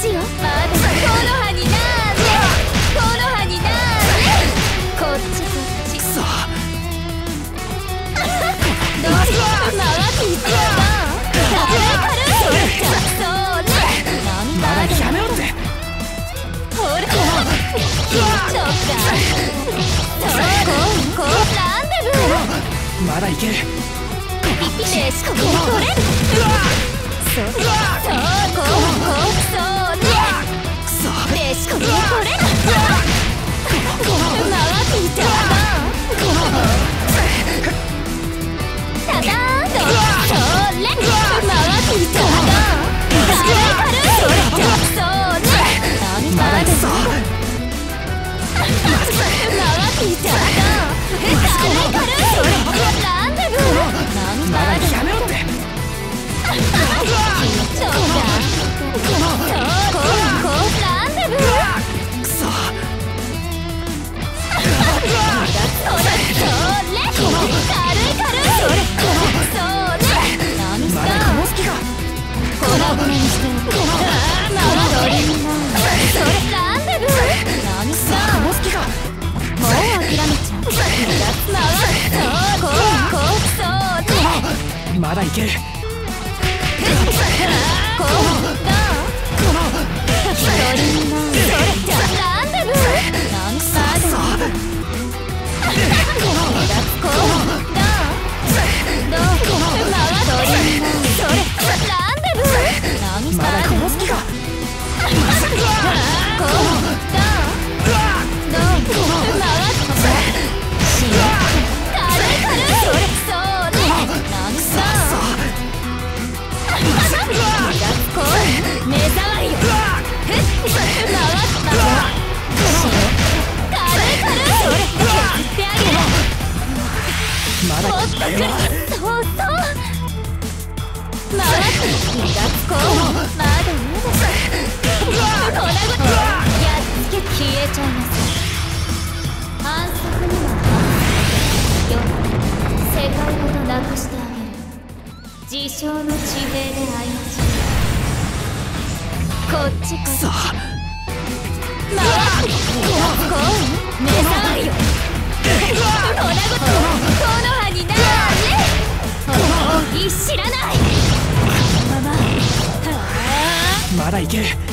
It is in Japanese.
ちよ。まだこの葉になこの葉になんでこっちこっち。さあ。どうしよう回っていってよ軽い軽いそうだ。やめろってほら。ちょっかそうこうこうランデブーまだいけるそうこの いけるこうだ鳥っと来るそうそう回って磨こうまだまだ粉々やっつけ消えちゃいます。反則には反則よ世界ごとなくして。あげる自称の地平で会いましょうこっちこっち回ってこう。目障り知らない。ままはあまだいけ。